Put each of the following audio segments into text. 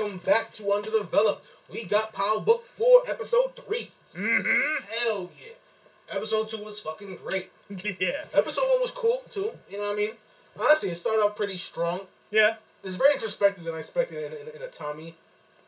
Welcome back to Underdeveloped. We got Power Book 4, Episode 3. Mm-hmm. Hell yeah. Episode 2 was fucking great. yeah. Episode 1 was cool, too. You know what I mean? Honestly, it started out pretty strong. Yeah. It's very introspective than I expected in, in, in a Tommy.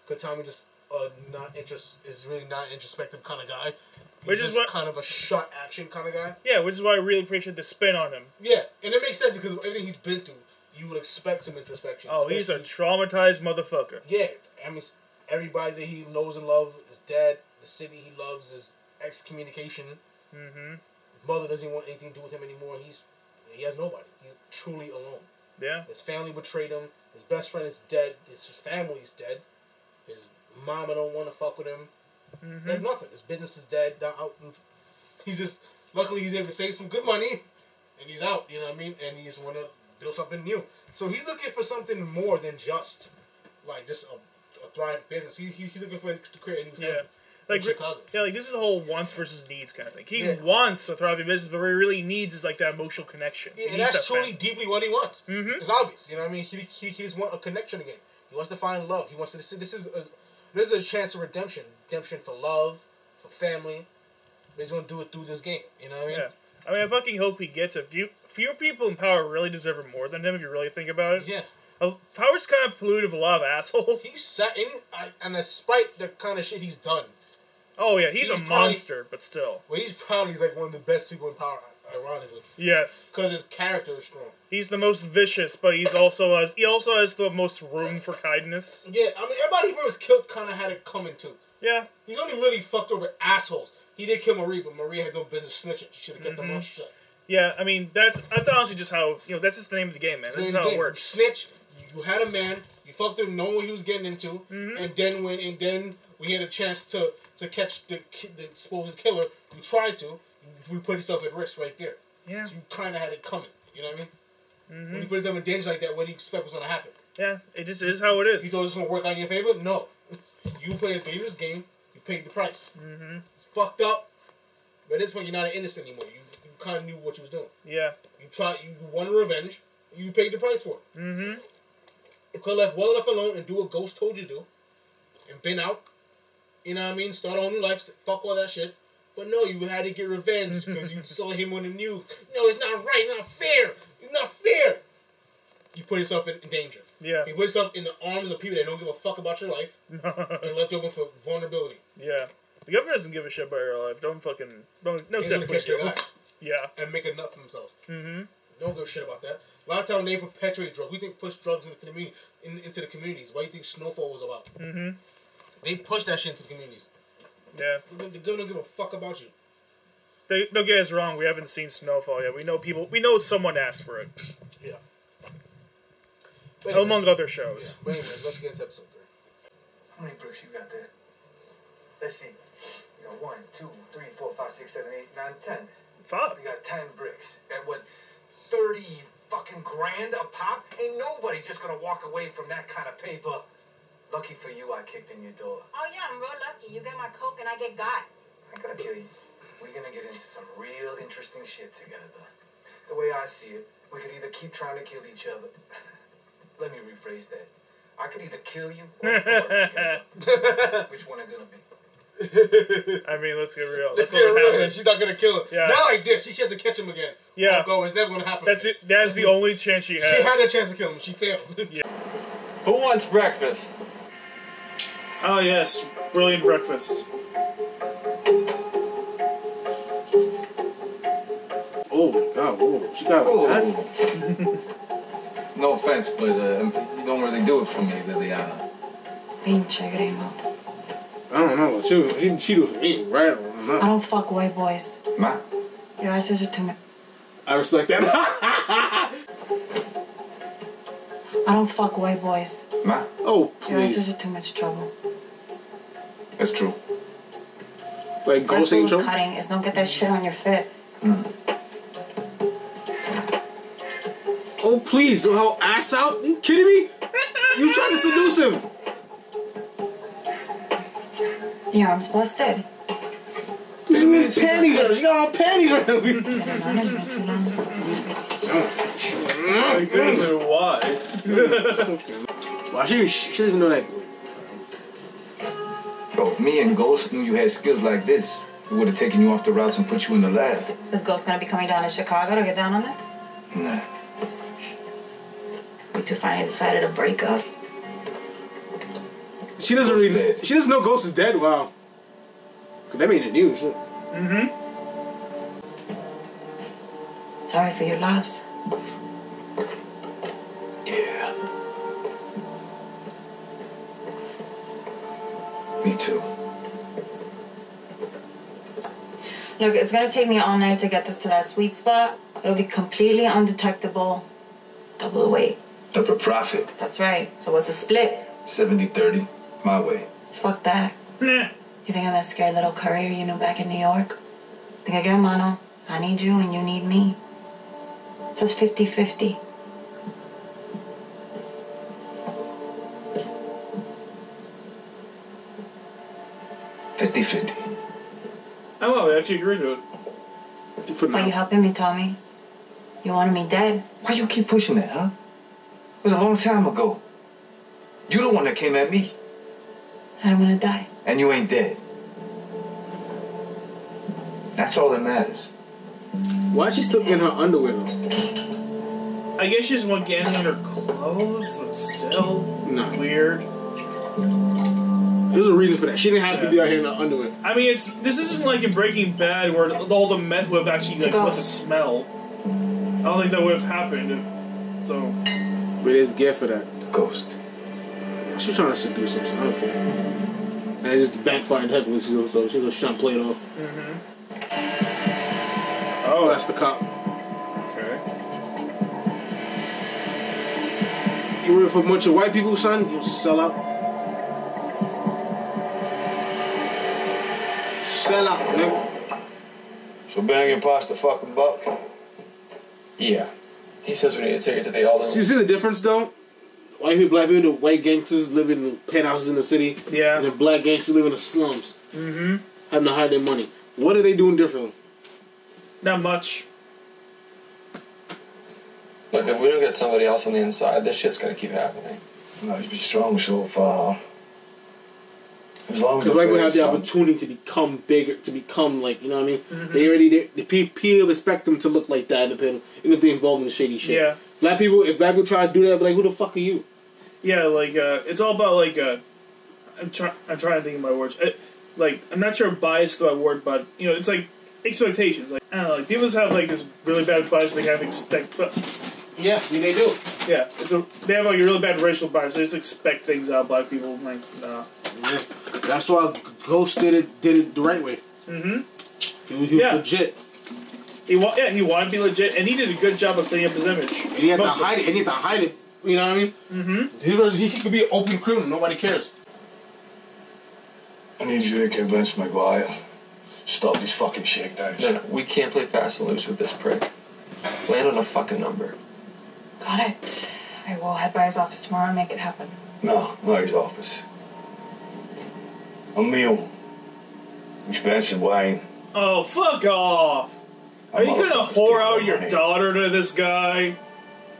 Because Tommy just uh, not interest is really not an introspective kind of guy. He's Which is what- kind of a shot action kind of guy. Yeah, which is why I really appreciate the spin on him. Yeah, and it makes sense because of everything he's been through. You would expect some introspection. Oh, he's a traumatized motherfucker. Yeah, I mean, everybody that he knows and loves is dead. The city he loves is excommunication. Mm-hmm. His mother doesn't want anything to do with him anymore. He's he has nobody. He's truly alone. Yeah. His family betrayed him. His best friend is dead. His family's dead. His mama don't want to fuck with him. Mm-hmm. There's nothing. His business is dead. Out. He's just luckily he's able to save some good money, and he's out. You know what I mean? And he just want to build something new. So he's looking for something more than just like just a, a thriving business. He, he, he's looking for to create a new family. Yeah. Like yeah, like this is the whole wants versus needs kind of thing. He Yeah. wants a thriving business, but what he really needs is like that emotional connection. Yeah, and that's that truly deeply what he wants. Mhm. It's obvious, you know what I mean. He, he, he just wants a connection again. He wants to find love. He wants to. This, this is a, this is a chance of redemption. Redemption for love, for family. But he's gonna do it through this game. You know what I mean? Yeah. I mean, I fucking hope he gets it. Few fewer people in power really deserve it more than him. If you really think about it, Yeah. Uh, power's kind of polluted with a lot of assholes. He's sat in, I, and despite the kind of shit he's done, oh yeah, he's, he's a probably- monster, but still, well, he's probably like one of the best people in power. Ironically, yes, because his character is strong. he's the most vicious, but he's also has he also has the most room for kindness. Yeah, I mean, everybody who was killed kind of had it coming too. Yeah, He's only really fucked over assholes. He did kill Marie, but Marie had no business snitching. She should have kept Mm-hmm. mouth shut. yeah. I mean, that's that's honestly just how you know that's just the name of the game, man. This is how the it works. You snitch. You had a man. You fucked him, knowing what he was getting into, Mm-hmm. and then when and then we had a chance to to catch the the supposed killer. You tried to. You put yourself at risk right there. Yeah, You kind of had it coming. You know what I mean? Mm-hmm. When you put yourself in danger like that, what do you expect was gonna happen? yeah. It just is how it is. You thought this was gonna work out in your favor? No. You played a dangerous game. Paid the price. Mm-hmm. It's fucked up. But at this point, you're not an innocent anymore. You, you kind of knew what you was doing. Yeah, You tried. You wanted revenge. You paid the price for it. mm-hmm. You could have left well enough alone and do what Ghost told you to do, and been out. You know what I mean? Start a whole new life. Fuck all that shit. But no, you had to get revenge because you saw him on the news. No, it's not right. Not fair. It's not fair. You put yourself in, in danger. Yeah. You put yourself in the arms of people that don't give a fuck about your life and left you open for vulnerability. yeah. The government doesn't give a shit about your life. Don't fucking don't no He's except catch your deals. Yeah. and make a nut for themselves. Mm-hmm. Don't give a shit about that. A lot of times they perpetuate drugs. We think push drugs into the community, in, into the communities. What do you think Snowfall was about? Mm-hmm. They push that shit into the communities. Yeah. The, don't- they don't give a fuck about you. They, don't get us wrong. We haven't seen Snowfall yet. We know people. We know someone asked for it, Yeah. But anyways, among other yeah. shows. But anyways, let's get into episode three. How many bricks you got there? Let's see. You got one, two, three, four, five, six, seven, eight, nine, ten. Fuck. You got ten bricks. At what? Thirty fucking grand a pop? Ain't nobody just gonna walk away from that kind of paper. Lucky for you, I kicked in your door. Oh yeah, I'm real lucky. You get my coke and I get got. I ain't gonna kill you. We're gonna get into some real interesting shit together. The way I see it, we could either keep trying to kill each other. Let me rephrase that. I could either kill you or we could work together. Which one are gonna be? I mean, let's get real. Let's That's get real here. happened. She's not gonna kill him. Yeah. Not like this. She has to catch him again. Yeah. Oh, go. It's never gonna happen. That's again. it. That's the only chance she has. She had a chance to kill him. She failed. yeah. Who wants breakfast? Oh yes, brilliant breakfast. oh my god! Whoa. She got Oh. no offense, but uh, you don't really do it for me, Liliana. Pinche gringo. I don't know. She she, she do it for me, right? I don't I don't fuck white boys. Ma, Your asses are too much. I respect that. I don't fuck white boys. ma, oh please. Your asses please! are too much trouble. that's true. Like First rule of cutting is don't get that shit on your fit. Oh please! Oh ass out? you kidding me? You trying to seduce him? Your arms busted. panties on. She got on panties right now. Not even too long. Like, seriously, why? Why she, she doesn't even know that. Bro, if me and Ghost knew you had skills like this, we would have taken you off the routes and put you in the lab. Is Ghost gonna be coming down to Chicago to get down on this? Nah. We two finally decided to break up. She doesn't Ghost really. She doesn't know Ghost is dead. Wow. 'Cause that made the news. Mm-hmm. Sorry for your loss. Yeah. Me too. Look, it's gonna take me all night to get this to that sweet spot. It'll be completely undetectable. Double the weight. Double profit. That's right. So what's the split? 70 30. My way. Fuck that. Nah. You think I'm that scared little courier you knew back in New York? Think again, get mono. I need you and you need me. So it's 50 50. Fifty fifty. Oh, wow, we actually agreed to it. For Why you helping me, Tommy? You wanted me dead? Why you keep pushing that, huh? It was a long time ago. You're the one that came at me, I don't wanna die. and you ain't dead. That's all that matters. Why is she still in her underwear though? I guess she just won't get any in her clothes, but still, it's No. weird. There's a reason for that. She didn't have to be out here in her underwear. I mean, it's this isn't like in Breaking Bad where all the meth would have actually like Go. let the smell. I don't think that would have happened. So But it's gear for that. The ghost. She's trying to seduce him, so I don't care. And it just backfired heavily, so so she was trying to play it off. Mm-hmm. Oh, that's the cop. okay. You work for a bunch of white people, son? You sell out. Sell out, nigga. So banging past the fucking buck. Yeah. He says we need to take it to the elder. See, you see the difference, though? White people, black people, the white gangsters live in penthouses in the city, Yeah. and the black gangsters live in the slums, Mm-hmm. having to hide their money. What are they doing differently? Not much. Look, if we don't get somebody else on the inside, this shit's gonna keep happening. No, he's been strong so far. As long as Because white people have the opportunity to become bigger, to become like, you know what I mean? Mm-hmm. They already, they, the people expect them to look like that, independent, even if they're involved in shady shit. Yeah. Black people, if black people try to do that, like, who the fuck are you? Yeah, like uh, it's all about like uh, I'm trying. I'm trying to think of my words. It, like I'm not sure biased to my word, but you know, it's like expectations. Like I don't know, like people just have like this really bad bias. They kind of expect, but Yeah, I mean, they do. yeah, it's a, they have like a really bad racial bias. They just expect things out of black people. Like nah. Yeah. That's why Ghost did it, did it the right way. Mm-hmm. He, was- he was Yeah. legit. He wa- yeah, he wanted to be legit, and he did a good job of cleaning up his image. And he had to hide it. And he had to hide it. You know what I mean? Mm-hmm. He, was, he could be an open criminal. Nobody cares. I need you to convince McGuire. Stop these fucking shakedowns. No, no, we can't play fast and loose with this prick. Land on a fucking number. Got it. I will head by his office tomorrow and make it happen. No, not his office. A meal. Expensive wine. Oh, fuck off! Are you gonna whore out your money. daughter to this guy?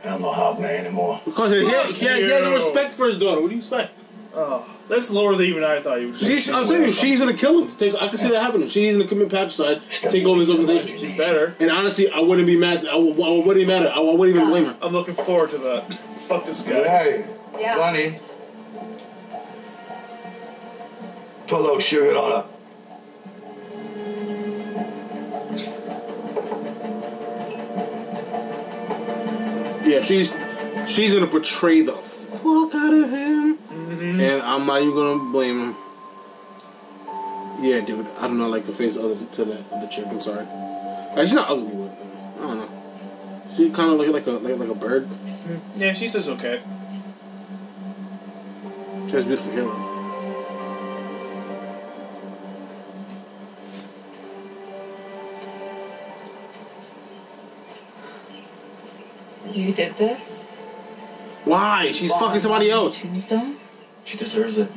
I'm not having it anymore. Because he, had, he, had, he had no respect for his daughter. What do you expect? Oh, that's lower than even I thought you would. She's, I'm saying you, she's gonna kill him. Take, I can see that happening. She's gonna commit patricide to take over his organization. She better. And honestly, I wouldn't be mad. I, would- I wouldn't be mad. I, I wouldn't even blame her. I'm looking forward to that. Fuck this guy. Hey, Yeah. Bunny. Put a little on it. Yeah, she's she's gonna portray the fuck out of him, mm-hmm. and I'm not even gonna blame him. Yeah, dude, I don't know, like the face other to the the chick. I'm sorry. Like, she's not ugly, but I don't know. She kind of look like a like, like a bird. Yeah, she says okay. She has beautiful hair. You did this? Why? She's fucking somebody else. Tombstone? She deserves it.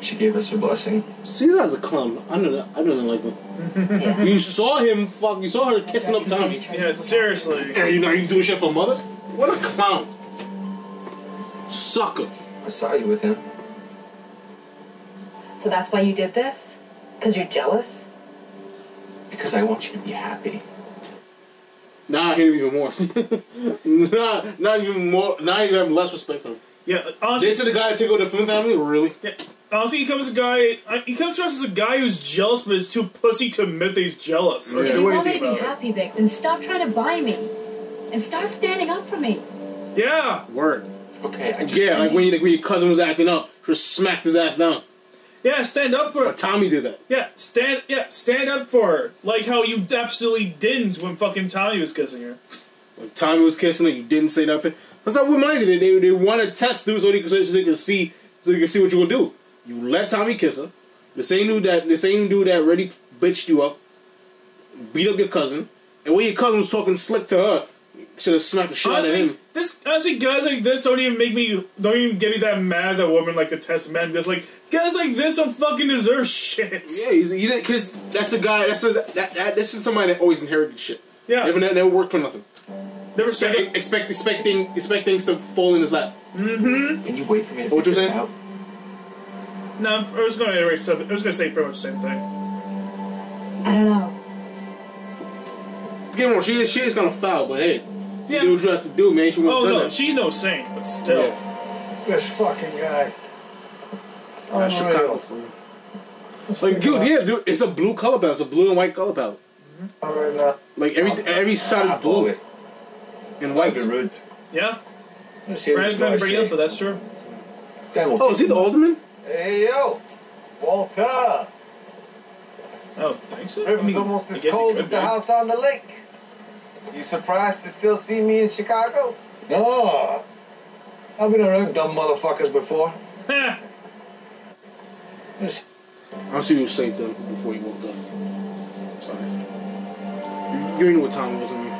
She gave us her blessing. Caesar has a clown. I don't know. I don't like him. Yeah. You saw him. Fuck. You saw her kissing up Tommy. Yeah, seriously. And you know you doing shit for mother? What a clown. Sucker. I saw you with him. So that's why you did this? Because you're jealous? Because I want you to be happy. Now I hate him even more. nah, not even more. Now I even have less respect for him. Yeah, honestly, This is the guy that take over the Flynn family? Really? yeah, honestly, he comes a guy. He comes to us as a guy who's jealous, but is too pussy to admit that he's jealous or Yeah. If you want me to be about it. happy, Vic, then stop trying to buy me. And start standing up for me. Yeah, Word. Okay, I just. Yeah, like when, you, like when your cousin was acting up, just smacked his ass down. Yeah, stand up for But Tommy did that. Yeah, stand. Yeah, stand up for her. Like how you absolutely didn't when fucking Tommy was kissing her. When Tommy was kissing her, you didn't say nothing. That's not what did. They, they want to test dudes so they, can, so they can see so they can see what you're gonna do. You let Tommy kiss her. The same dude that the same dude that already bitched you up, beat up your cousin, and when your cousin was talking slick to her, should have smacked the shit out of him. This honestly guys like this don't even make me don't even get me that mad that women like to test men because like guys like this don't fucking deserve shit. Yeah, he's, he didn't because that's a guy. That's a that, that this is somebody that always inherited shit. Yeah. never never worked for nothing. Never Expect, said expect expect things expect things to fall in his lap. Mm-hmm. Can you wait for me to What you figure it saying? out? No, I was going to erase something. I was going to say pretty much the same thing. I don't know. Get on, she is she is gonna foul, but hey, you Yeah. do what you have to do, man. She Oh no, that. she's no saint, but still. Yeah. This fucking guy. That's Unreal. Chicago for you. Let's Like, dude, about yeah, dude, it's a blue color palette. It's a blue and white color palette. Mm-hmm. it right now. Like every every shot is blue and white. Be rude. Yeah, Let's Brandon didn't bring it up, but that's true. Then Oh, is he the alderman? Hey yo, Walter. Oh, thanks. I River's mean, almost as cold could as the be. house on the lake. You surprised to still see me in Chicago? No. I've been around dumb motherfuckers before. I'll see what you say to him before you woke up. Sorry. You, you know what time it was on me.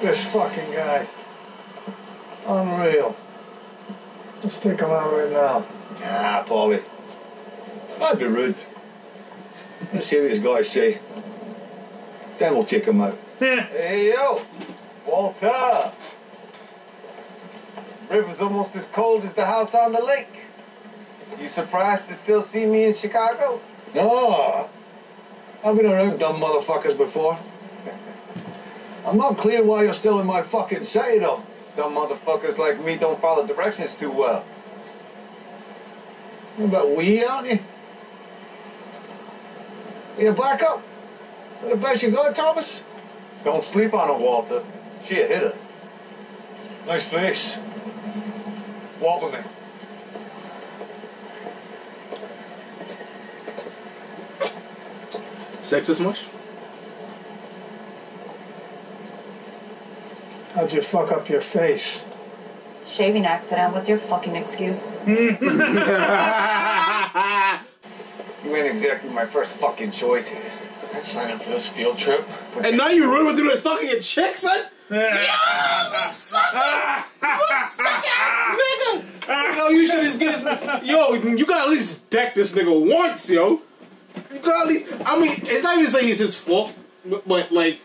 this fucking guy. Unreal. Let's take him out right now. Ah, Paulie. I'd be rude. Let's hear this guy say. Then we'll take him out. Hey yo, Walter. River's almost as cold as the house on the lake. You surprised to still see me in Chicago? No. I've been around dumb motherfuckers before. I'm not clear why you're still in my fucking city though. Dumb motherfuckers like me don't follow directions too well. What about we, aren't you? You back up? The best you got, Thomas? Don't sleep on her, Walter. She a hitter. Nice face. Walk with me. Sexist much? How'd you fuck up your face? Shaving accident. What's your fucking excuse? You ain't exactly my first fucking choice here. I'd sign up for this field trip. and now you running through this fucking a chick, son? Yeah, suck ass nigga! Yo, you should just get this. Yo, you gotta at least deck this nigga once, yo. You gotta at least. I mean, it's not even saying it's his fault, but, but like,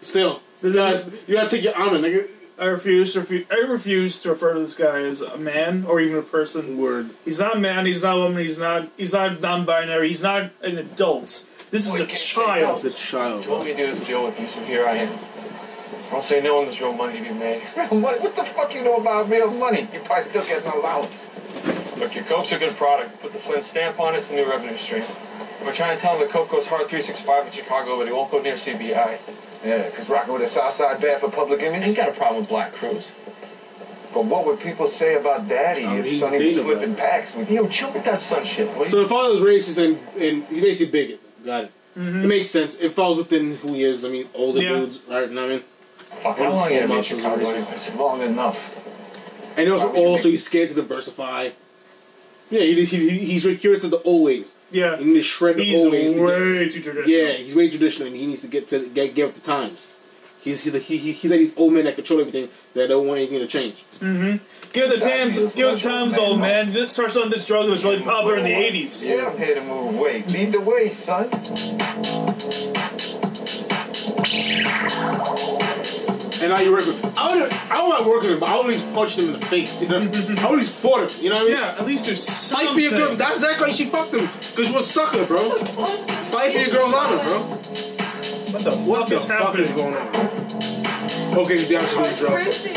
still, you This gotta, is- you gotta take your honor, nigga. I refuse to refu- I refuse to refer to this guy as a man or even a person. Word. He's not a man. He's not a woman. He's not. He's not non-binary. He's not an adult. This is a child. It's a child. You told me to do is deal with you, so here I am. I'll say no when there's real money to be made. Real money? What the fuck you know about real money? You probably still get an allowance. Look, your Coke's a good product. Put the Flint stamp on it, it's a new revenue stream. We're trying to tell him the Coke goes hard 365 in Chicago, but he won't go near CBI. Yeah, because rocking with a Southside bad for public image. ain't got a problem with black crews. But what would people say about Daddy I if he's Sonny was flipping packs with you? Yo, chill with that son shit. will you? So the father was racist and, and he's basically bigot. Got it. Mm-hmm. It makes sense. It falls within who he is. I mean, older Yeah. dudes, right? You know what I mean? Fuck, how long you gonna in Chicago are Long enough. And also, Why would you also he's scared to diversify. Yeah, he, he, he's curious of the old ways. Yeah. He needs to shred the He's old ways. to get- way too traditional. yeah, he's way traditional. and He needs to get to get, get with the times. He's he's, he, he, he's like these old men that control everything that don't want anything to change. Mm-hmm. Give it the times. Exactly. Give it the times, old man. This- Start on this drug that was really popular in the '80s. Yeah, I'm here to move weight. Lead the way, son. and now you work with. I would. I don't like working with him, but I would at least punch him in the face. You know, I would at least fought him. You know what I mean? Yeah, at least there's something. Fight for your girl. That's exactly why she fucked him. Cause you a sucker, bro. Fight for your girl's honor, bro. What the fuck What the is fuck happening? is going on? Okay, he's down to doing drugs.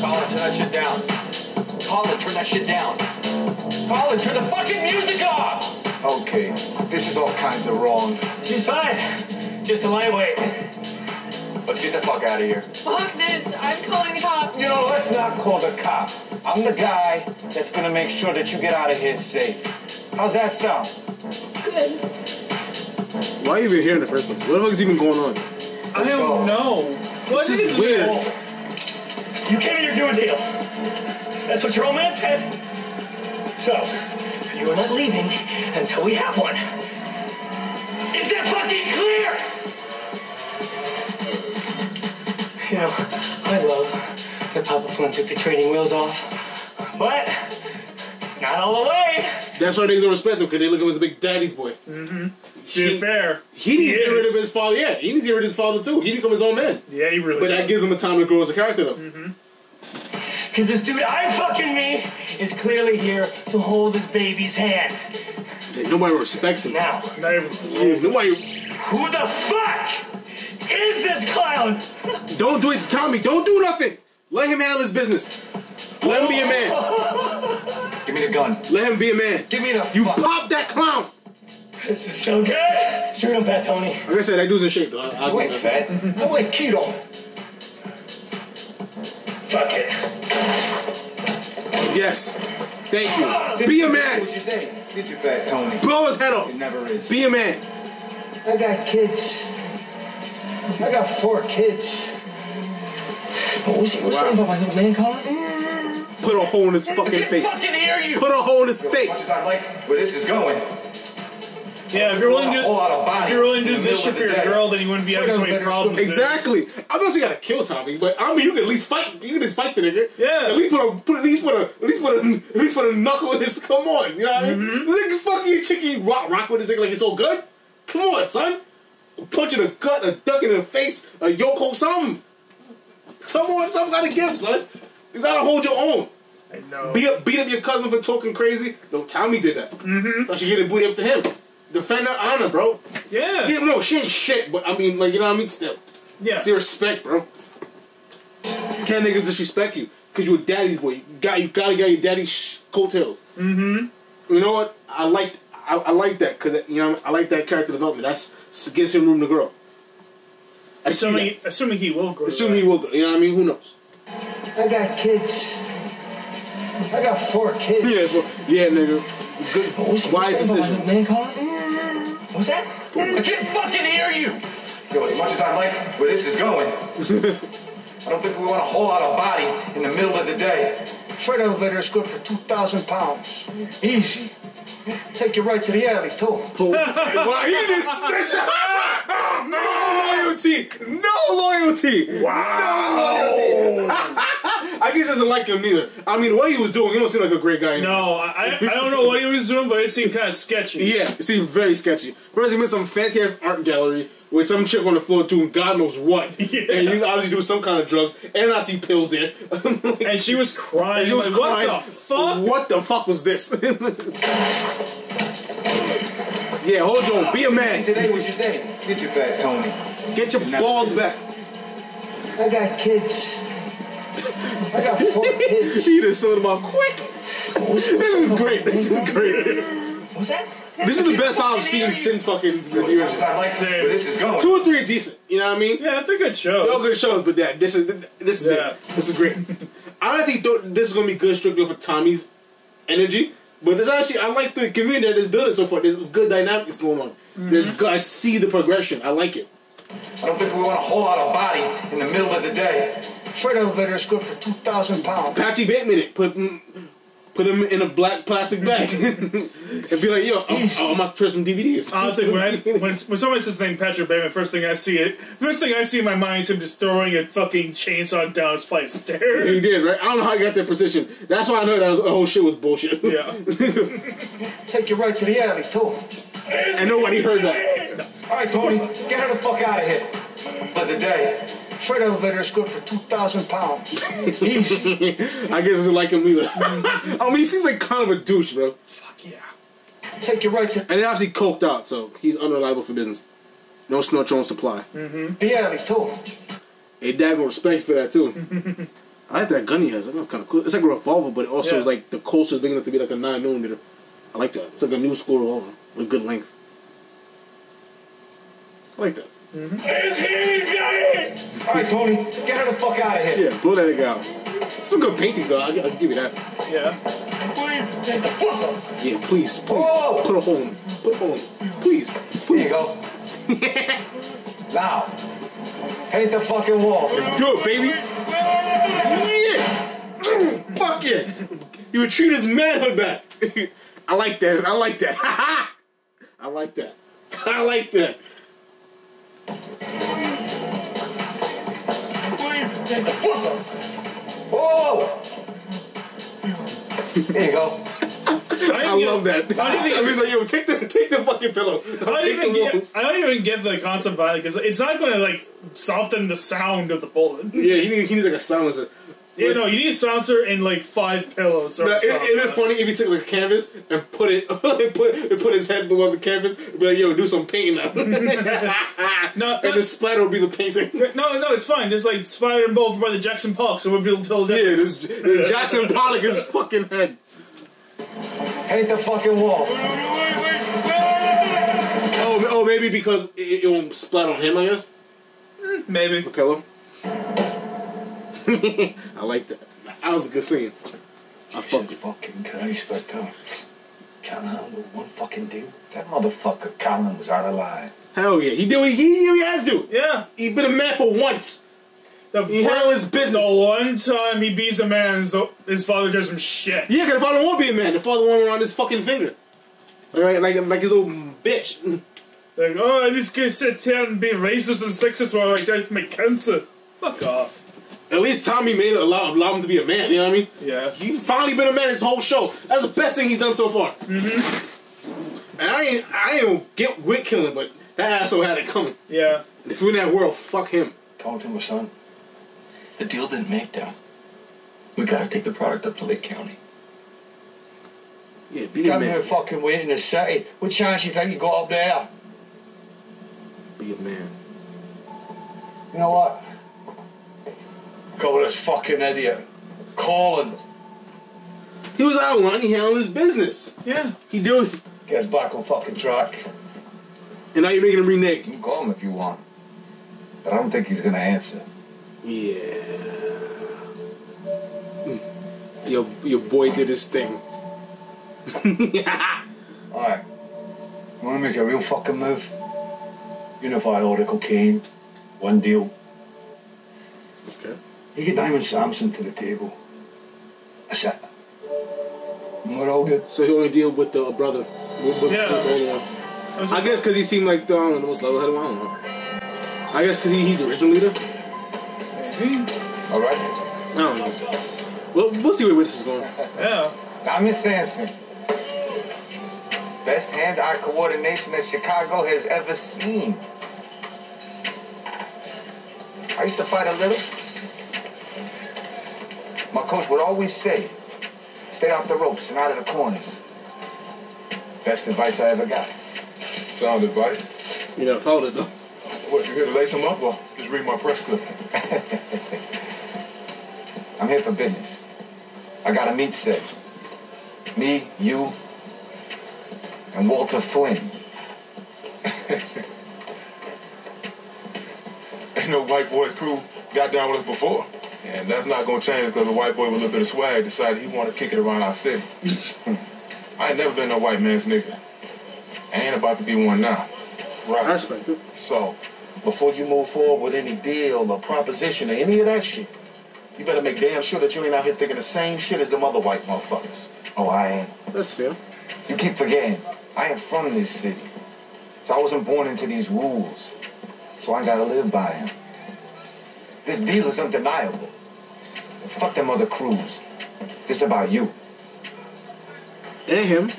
Colin, turn that shit down. Colin, turn that shit down. Colin, turn the fucking music off! Okay, this is all kinds of wrong. She's fine. Just a lightweight. Let's get the fuck out of here. Fuck this. I'm calling the cops. You know, let's not call the cop. I'm the guy that's gonna make sure that you get out of here safe. How's that sound? Good. Why are you even here in the first place? What the fuck is even going on? I don't know. What This is is weird. this? You came here to do a deal. That's what your old man said. So, you are not leaving until we have one. Is that fucking clear? You know, I love that Papa Flynn took the training wheels off, but not all the way. That's why niggas don't respect him because they look at him as a big daddy's boy. Mm-hmm. To be fair, He needs to get rid of his father. Yeah, he needs to get rid of his father too. He become his own man. Yeah, he really. But that gives him a time to grow as a character, though. Mm-hmm. Because this dude I fucking me is clearly here to hold his baby's hand. Yeah, Nobody respects him. Now, Not even- Yeah, nobody. who the fuck is this clown? Don't do it, Tommy. Don't do nothing. Let him handle his business. Let him be a man. Give me the gun. Let him be a man. Give me the You fuck. pop that clown. This is so good. Shoot him, Fat Tony. Like I said, that dude's in shape, though. I, I'll Wait, fat. Oh, wait, keto. Fuck it. Yes. Thank you. Be a man. What's your day? Get your fat Tony. Blow his head off. It never is. Be a man. I got kids. I got four kids. What was he Wow. saying about my little man, Colin? Put a hole in his fucking face. fucking hear you. Put a hole in his Much face. as I like where this is going. Yeah, if you're willing to, lot if you're willing to do this shit for of your girl, then you wouldn't be having so many problems. dude. Exactly. I'm not saying you gotta kill Tommy, but I mean you can at least fight. You can at least fight the nigga. Yeah. At least put a put at least put a at least put a at least put a knuckle in his. Come on, you know what I mean? Mm-hmm. This nigga's fucking chicken rock rock with this nigga like it's so good. Come on, son. A punch in the gut, a duck in the face, a yoko, something. Someone, something gotta give, son. You gotta hold your own. I know. Beat up, beat up your cousin for talking crazy. No, Tommy did that. Mm-hmm. So she getting booty up to him. Defend her honor, bro. yeah. Yeah, no, she ain't shit, but I mean, like, you know what I mean? Still. Yeah. See respect, bro. Can't niggas disrespect you because you a daddy's boy. You got you gotta get your daddy's sh- coattails. Mm-hmm. You know what? I like I, I like that because you know I like that character development. That's gives him room to grow. I see Assuming, that. assuming he will grow. Assuming he will. go. You know what I mean? Who knows? I got kids. I got four kids. Yeah, bro. yeah, nigga. Good. Wise decision. Man, Colin? What's that? I can't fucking hear you. Yo, as much as I like where this is going, I don't think we want a whole lot of body in the middle of the day. Freight elevator is good for 2,000 pounds. Easy. Take you right to the alley, too. Wow, he just this no loyalty, no loyalty, wow, no loyalty. I guess he doesn't like him neither. I mean, what he was doing, he don't seem like a great guy. anyway. No, I, I don't know what he was doing, but it seemed kind of sketchy. Yeah, it seemed very sketchy. First, he went some fantastic art gallery with some chick on the floor doing God knows what, Yeah. and he's obviously doing some kind of drugs. And I see pills there. And she was crying. She was like, crying. What the fuck? What the fuck was this? yeah, hold on. Be a man. Today was your day. Get your fat Tony. Get your balls back. I got kids. I got four kids. He just sold them out quick. This is great. This is great. What's that? This is the best part I've seen since fucking the As years. much I like Same. where this is going. Two or three decent. You know what I mean? Yeah, it's a good show. They're all good shows, but yeah, this is this is Yeah. it. This is great. I honestly thought this is gonna be good strictly for Tommy's energy, but there's actually I like the community that is building so far. There's this good dynamics going on. Mm-hmm. There's good, I see the progression. I like it. I don't think we want a whole lot of body in the middle of the day. Freight elevator is good for 2,000 pounds. Patchy Bateman it. Put mm, put him in a black plastic bag and be like, yo, I'm, I'm about to try some DVDs. Honestly, when, I, when when someone says the name Patrick Bateman, first thing I see it, first thing I see in my mind is him just throwing a fucking chainsaw down his flight of He stairs. did, right? I don't know how he got that precision. That's why I know that was, the whole shit was bullshit. Yeah. Take you right to the alley, too. and nobody heard that. All right, Tony, get her the fuck out of here. But the day, freight elevator is good for 2,000 pounds. Easy. I guess it's like him either. I mean, he seems like kind of a douche, bro. Fuck yeah. Take it right to And he obviously coked out, so he's unreliable for business. No snort your own supply. Mm-hmm. the alley, too. Hey, dad will respect for that too. I like that gun he has. That kind of cool. It's like a revolver, but it also Yeah. is like the Colts is big enough to be like a nine millimeter. I like that. It's like a new school revolver with good length. I like that. All right, Tony, get her the fuck out of here. Yeah, blow that nigga out. Some good paintings though. I'll, I'll give you that. Yeah. Please, get the fuck up. Yeah, please, please. Whoa. Put a hole in. Put a hole in. Please, Here you go. now, hit the fucking wall. Let's do it, baby. Yeah. Mm, Fuck it. You retreat his manhood back. I like that. I like that. I like that. I like that. Get the fuck up. Whoa. Here you go. I love that. I don't I even, like, yo, take the take the fucking pillow. I don't Take even the get. I don't even get the concept behind it because it's not going to like soften the sound of the bullet. Yeah, he needs, he needs like a silencer. You know, you need a silencer and like five pillows. Or But stuff, isn't it so- funny if he took like a canvas and put it, and put, and put his head above the canvas, and be like, yo, do some painting now. No, and the splatter will be the painting. no, no, it's fine. There's like Spider and both by the Jackson Pollock, so we'll be able to tell the Yeah, difference. this, this Jackson Pollock is fucking head. Hit the fucking wall. Oh, oh, maybe because it, it won't splat on him, I guess. Maybe. The pillow. I like that. That was a good scene. I fuck fucking Christ, but uh, can't handle one fucking deal. That motherfucker Colin was out of line. Hell yeah, he did what he, he, he had to. Yeah. He been a man for once. The, He handled his business. the one time he beats a man, his father gives him shit. Yeah, cause the father won't be a man. The father won't around his fucking finger. Like, like, like his old bitch. Like, oh, I just gonna sit here and be racist and sexist while I die from my cancer. Fuck off. At least Tommy made it allow, allow him to be a man. You know what I mean? Yeah. He finally been a man this whole show. That's the best thing he's done so far. Mm-hmm. And I ain't, I ain't gonna get wit killing, but that asshole had it coming. Yeah. If we're in that world, fuck him. Talk to my son. The deal didn't make down. We gotta take the product up to Lake County. Yeah, be a man. Come here man. fucking wait in the city. What chance you think you got up there? Be a man. You know what? Go with this fucking idiot. Colin. He was out of line. He handled his business. Yeah. He do. Gets back on fucking track. And now you're making him renege. You can call him if you want. But I don't think he's gonna answer. Yeah. Mm. Your your boy did his thing. Alright. Wanna make a real fucking move? Unified order cocaine. One deal. Okay. You get Diamond Sampson to the table. That's it. And we're all good. So he only deal with the brother. With, with, Yeah. with the older one. I guess because he seemed like the, I know, the most level-headed one. I don't know. I guess because he, he's the original leader. Alright? I don't know. Well, we'll see where this is going. Yeah. Diamond Sampson. Best hand-eye coordination that Chicago has ever seen. I used to fight a little. My coach would always say, stay off the ropes and out of the corners. Best advice I ever got. Sound advice. You know, followed it though. What, you here to lace him up or just read my press clip? I'm here for business. I got a meet set. Me, you, and Walter Flynn. Ain't no white boys crew got down with us before. And that's not gonna change because a white boy with a little bit of swag decided he wanted to kick it around our city. I ain't never been no white man's nigga. I ain't about to be one now. I respect it. So, before you move forward with any deal or proposition or any of that shit, you better make damn sure that you ain't out here thinking the same shit as them other white motherfuckers. Oh, I ain't. That's fair. You keep forgetting, I ain't from this city. So I wasn't born into these rules. So I gotta live by them. This deal is undeniable. Fuck them other crews. This about you. And him.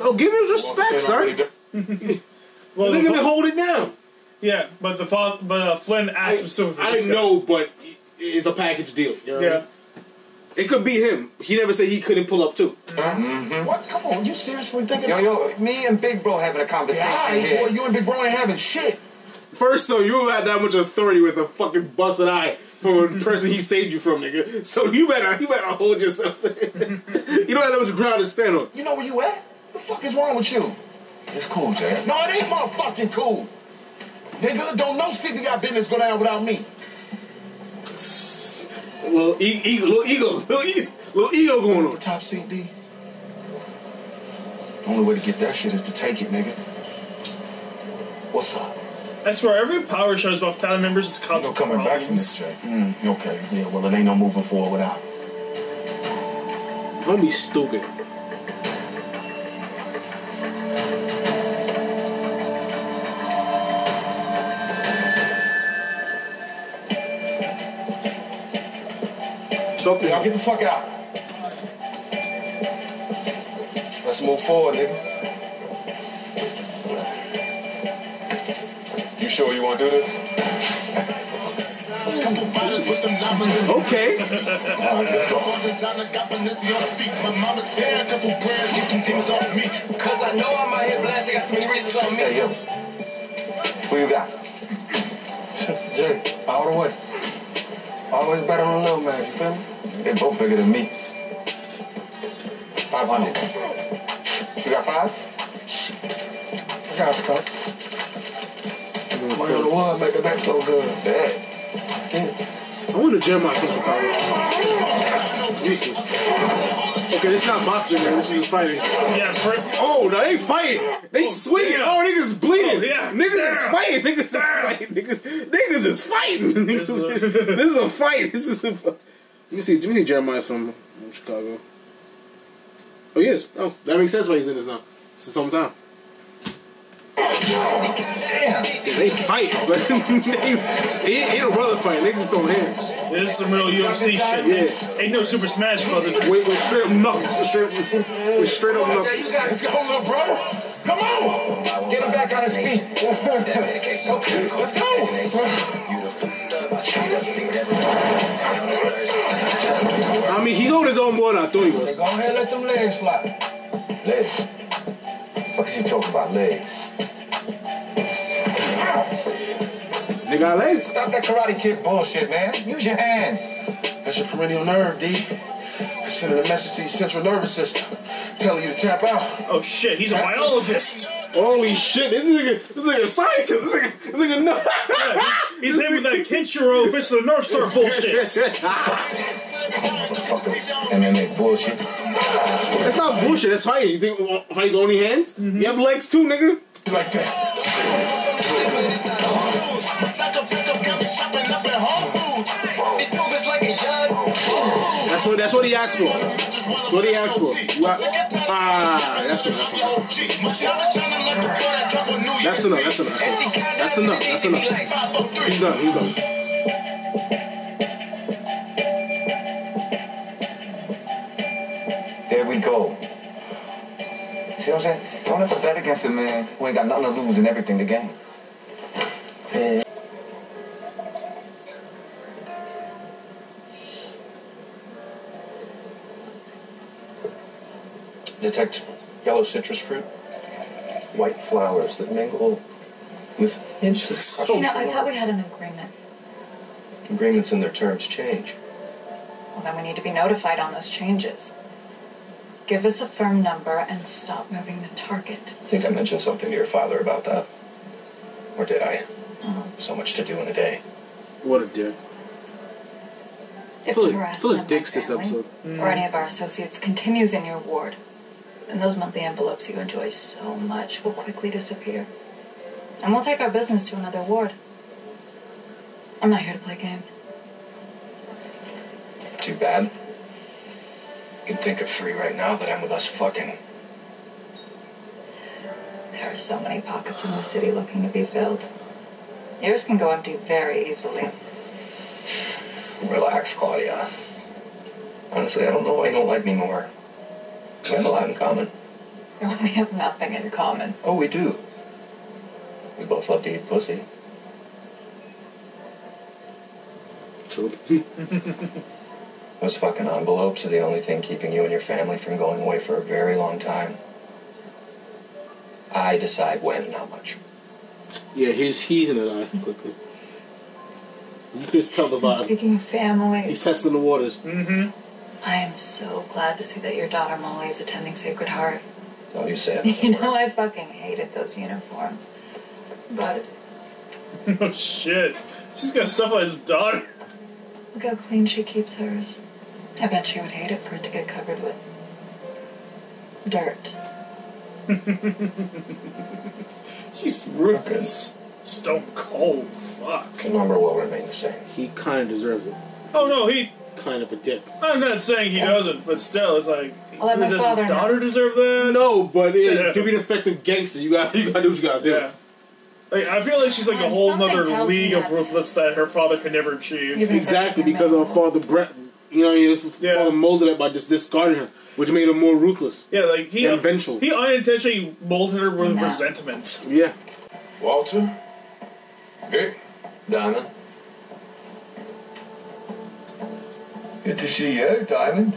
Oh, give him his respect, sir. Well, Nigga the, been hold it down. Yeah, but the fa- but uh, Flynn asked specifically. I this guy. know, but it's a package deal. You know what I Yeah. mean? It could be him. He never said he couldn't pull up too. What? Come on, you seriously thinking? Yo, yo, me and Big Bro having a conversation Yeah, here. boy, you and Big Bro ain't having shit. First, so you had that much authority with a fucking busted eye from a person he saved you from, nigga. So you better, you better hold yourself. you don't have that much ground to stand on. You know where you at? What the fuck is wrong with you? It's cool, Jay. No, it ain't motherfucking cool. Nigga, don't no CBI business go down without me. Little, e- ego, little ego, little, e- little ego going on. Top CD. The only way to get that shit is to take it, nigga. What's up? I swear, every power show is about family members is causing No coming back from this, Jay. Mm, okay, yeah, well, it ain't no moving forward without. Don't be stupid. Talk to Y'all get the fuck out. Let's move forward, nigga. Sure you want to do this? Okay. Cause I know I'm out here blasting, got too many reasons on me. Hey, yo. Who you got? Jay, all the way. Always better on the little man, you feel me? They both bigger than me. 500. You got five? I got a cup. Money on the wood make the back so good. Bad. I wonder Jeremiah from Chicago. Let me see. Okay, this is not boxing, man. This is just fighting. Yeah, Brit- Oh, no, they fighting. They oh, swinging. damn. Oh, niggas bleeding. Oh, yeah. Niggas is fighting. Niggas is fighting. Niggas, niggas is fighting. Niggas This is a- this is a fight. This is a. Let me see. Let me see. Jeremiah from from Chicago. Oh yes. Oh, that makes sense why he's in this now. It's his hometown. Yeah, they fight. But they, they ain't no brother fight. They just throwing hands. this is some real UFC shit. Yeah. Ain't no Super Smash Brothers. With, with straight up knuckles. Straight, with straight up knuckles. Let's go, little brother. Come on. Get him back on his feet. okay, let's go! I mean, he's on his own more than I thought he was. Go ahead, let them legs fly. Legs. What you talking about, legs? They got legs. Stop that Karate Kid bullshit, man. Use your hands. That's your peroneal nerve, D. It's sending a message to your central nervous system, telling you to tap out. Oh shit, he's a biologist. Holy shit! This nigga, this nigga a scientist. This nigga, this nigga no. Yeah, he's, he's him with that Kenshiro Fist of the North Star bullshit. MMA bullshit. That's not bullshit. That's fighting. You think fighting's only hands? You have legs too, nigga. Like that. That's what. That's what he asked for. That's what he asked for. What? Ah, that's what. That's what. That's enough. That's enough. That's enough. That's enough. He's done. He's done. We go. See what I'm saying? Don't ever bet against a man who ain't got nothing to lose and everything to gain. Detect yellow citrus fruit, white flowers that mingle with hints of So- You know, I thought we had an agreement. agreements and their terms change. Well, then we need to be notified on those changes. Give us a firm number and stop moving the target. I think I mentioned something to your father about that. Or did I? Oh. So much to do in a day. What a dick. If Full the of, harassment full of of my dicks. This family episode. or any of our associates continues in your ward, then those monthly envelopes you enjoy so much will quickly disappear. And we'll take our business to another ward. I'm not here to play games. Too bad can think of three right now that I'm with us fucking. There are so many pockets in the city looking to be filled. Yours can go empty very easily. Relax, Claudia. Honestly, I don't know why you don't like me more. We have a lot in common. We have nothing in common. Oh, we do. We both love to eat pussy. True. Those fucking envelopes are the only thing keeping you and your family from going away for a very long time. I decide when and how much. Yeah, he's he's in it eye quickly. You can just tell the And vibe. speaking of family, He's testing the waters. Mm-hmm. I am so glad to see that your daughter Molly is attending Sacred Heart. Don't you say it. You know, I fucking hated those uniforms. But oh shit. She's got stuff on his daughter. look how clean she keeps hers. I bet she would hate it for it to get covered with dirt. She's ruthless. Stone cold. Fuck. The number will remain the same. He kind of deserves it. Oh no, he. Kind of a dick. I'm not saying he doesn't, but still, it's like. I'll let my does father his know. daughter deserve that? No, but yeah, Yeah. to be an effective gangster, you got you got to do what you got to do. Yeah. Like, I feel like she's like a whole something nother league of ruthless that her father could never achieve. Even Exactly, because of her father Brett. You know, his Yeah. father molded it by just discarding her, which made him more ruthless. Yeah, like he And vengeful. he unintentionally molded her with No. resentment. Yeah. Walter? Vic? Diamond. Good to see you, Diamond.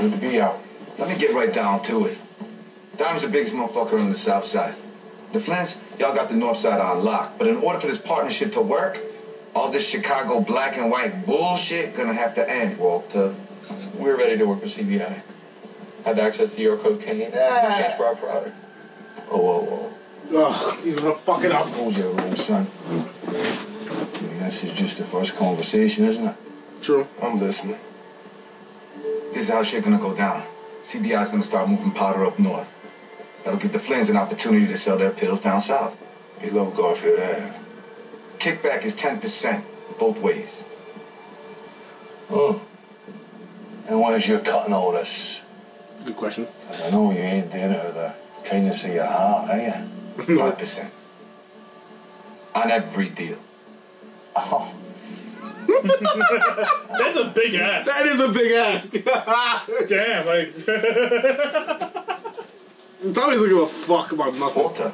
Good to be out. Let me get right down to it. Diamond's the biggest motherfucker on the south side. The Flynns, y'all got the north side on lock. But in order for this partnership to work, all this Chicago black and white bullshit gonna have to end, Walter. We're ready to work with CBI. Have access to your cocaine in exchange for our product. Oh, whoa, Ugh, he's gonna fuck it up. Hold your room, son. This is just the first conversation, isn't it? True. I'm listening. This is how shit gonna go down. CBI's gonna start moving powder up north. That'll give the Flynn's an opportunity to sell their pills down south. You love Garfield Ave. Kickback is 10% both ways. Oh. And where's your cutting all this? Good question. I know you ain't doing it out of the kindness of your heart, are you? 5%. On every deal. Oh. That's a big ass. That is a big ass. Damn, like Tommy's looking a fuck about nothing. Walter,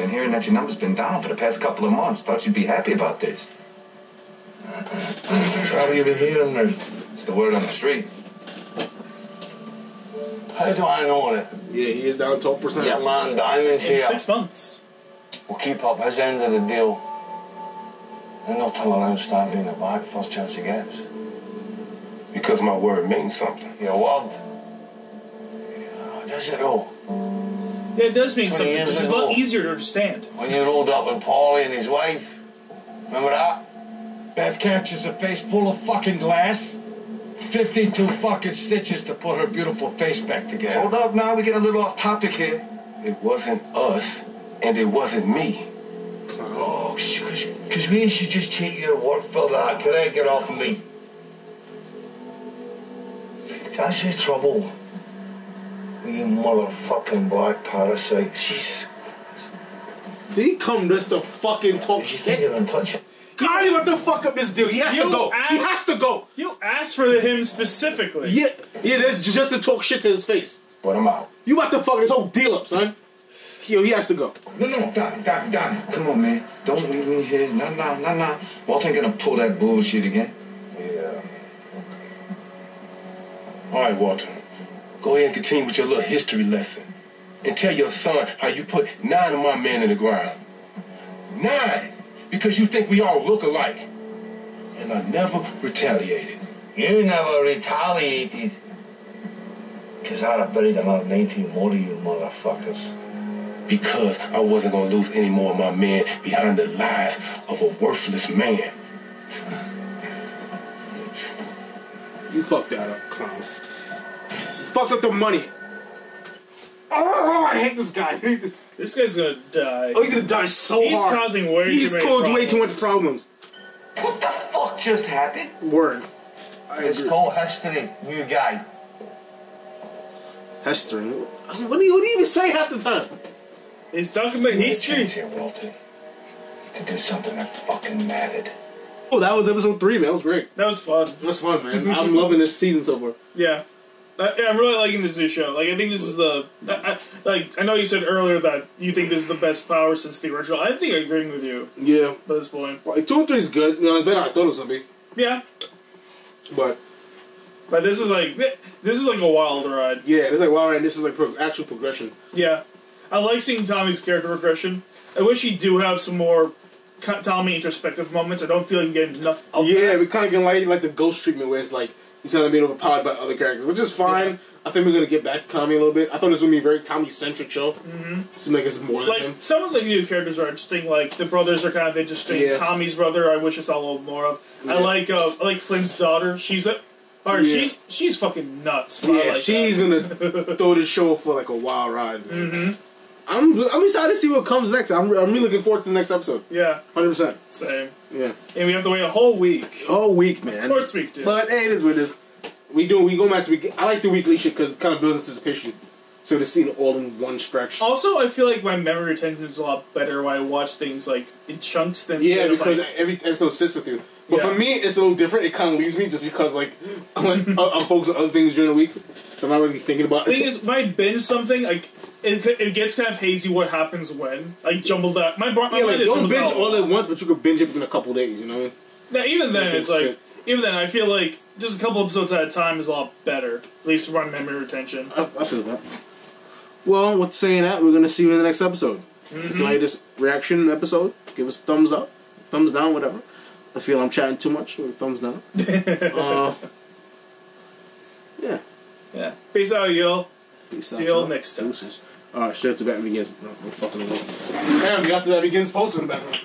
been hearing that your number's been down for the past couple of months. Thought you'd be happy about this. How do you been hearing me? It's the word on the street. How do I know it? Yeah, he is down twelve percent. Yeah, man Diamond in here six months. We'll keep up his end of the deal. And not turn around and start being a back first chance he gets. Because my word means something. Your word? Yeah, does it though? Yeah, it does mean something, years which a lot easier to understand. When you rolled up with Paulie and his wife. Remember that? Beth catches a face full of fucking glass. 52 fucking stitches to put her beautiful face back together. Hold up now, we get a little off topic here. It wasn't us, and it wasn't me. Oh, because we should just take your word for that. Can I get off of me? Can I say trouble? You motherfucking black parasite. Jesus. Did he come just to fucking talk shit? You can't shit? even touch it. God, he what the fuck up this dude. He has You to go. He has to go. You asked for him specifically. Yeah, yeah, that's just to talk shit to his face. But I'm out. You about to fuck this whole deal up, son. Yo, he has to go. No, no, Don, Don, Don. Come on, man. Don't leave me here. Nah, nah, nah, nah. Walter ain't gonna pull that bullshit again. Yeah. All right, Walter. Go ahead and continue with your little history lesson. And tell your son how you put nine of my men in the ground. Nine! Because you think we all look alike. And I never retaliated. You never retaliated. Because I'd have buried about 19 more of you motherfuckers. Because I wasn't gonna lose any more of my men behind the lies of a worthless man. You fucked that up, clown. You fucked up the money. Oh, I hate this guy. I hate this. This guy's gonna die. Oh, he's gonna die so He's hard. He's causing way He's too many caused way too much problems. problems. What the fuck just happened? Word. I It's agree. called history, you guy. Hester. What do, you, what do you even say half the time? He's talking about You had a history. here, Walter. To do something that fucking mattered. Oh, that was episode three, man. That was great. That was fun. That was fun, man. I'm loving this season so far. Yeah. I, I'm really liking this new show. Like, I think this is the. I, I, like, I know you said earlier that you think this is the best Power since the original. I think I'm agreeing with you Yeah. by this point. Like, two and three is good. You know, it's better than I thought it was gonna be. Yeah, But but this is like this is like a wild ride. yeah, it's like wow, and this is like pro- actual progression. Yeah, I like seeing Tommy's character progression. I wish he do have some more Tommy introspective moments. I don't feel like I'm getting enough. Of yeah, that. we kind of get like like the ghost treatment where it's like he's kind of being overpowered by other characters, which is fine. I think we're gonna get back to Tommy a little bit. I thought this was gonna be a very Tommy centric show. Mm-hmm. Seems like it's more than like some of the new characters are interesting. Like the brothers are kind of interesting. Yeah. Tommy's brother, I wish I saw a little more of. I like uh, I like Flynn's daughter. She's a, or Yeah. she's she's fucking nuts. Yeah, like she's that. gonna throw the show for like a wild ride. Mhm. I'm I'm excited to see what comes next. I'm I'm really looking forward to the next episode. Yeah, Hundred percent. same. Yeah. And we have to wait a whole week. Whole week, man. Of course we do. But hey, it is what it is. We do. We go back to week. I like the weekly shit because it kind of builds anticipation. So to see it all in one stretch. Also, I feel like my memory retention is a lot better when I watch things like in chunks than Yeah, because like, every episode sits with you. But Yeah. for me, it's a little different. It kind of leaves me just because like I'm, I'm focused on other things during the week, so I'm not really thinking about thing it. is, when I binge something, like it, it gets kind of hazy what happens when. Like jumbled that. My, my yeah, like don't binge out. all at once, but you could binge it within a couple days. You know I mean? Now, even then, it's like even then, I feel like just a couple episodes at a time is a lot better. At least for my memory retention. I, I feel that. Well, with saying that, we're gonna see you in the next episode. If you like this reaction episode, give us a thumbs up, thumbs down, whatever. I feel I'm chatting too much, thumbs down. uh, yeah. Yeah. Peace out, yo. Peace See y'all y'all. next time. Deuces. Alright, straight to Batman Begins. No, no fucking way. Damn, we got to that Begins post in the background.